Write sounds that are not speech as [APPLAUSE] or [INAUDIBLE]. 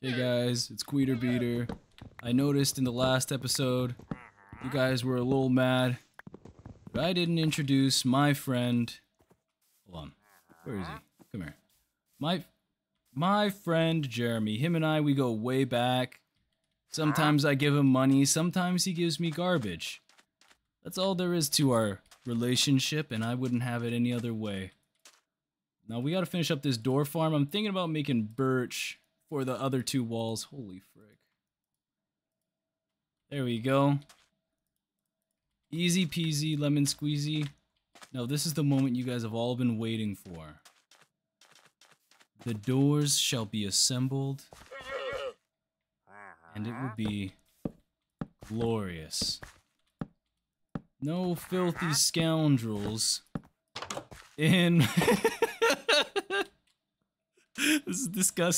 Hey guys, it's Qweeter Beeter. I noticed in the last episode you guys were a little mad, but I didn't introduce my friend. Hold on, where is he? Come here. My my friend Jeremy. Him and I we go way back. Sometimes I give him money, sometimes he gives me garbage. That's all there is to our relationship, and I wouldn't have it any other way. Now we gotta finish up this door farm. I'm thinking about making birch for the other two walls. Holy frick. There we go. Easy peasy, lemon squeezy. Now this is the moment you guys have all been waiting for. The doors shall be assembled, and it will be glorious. No filthy scoundrels in. [LAUGHS] this is disgusting.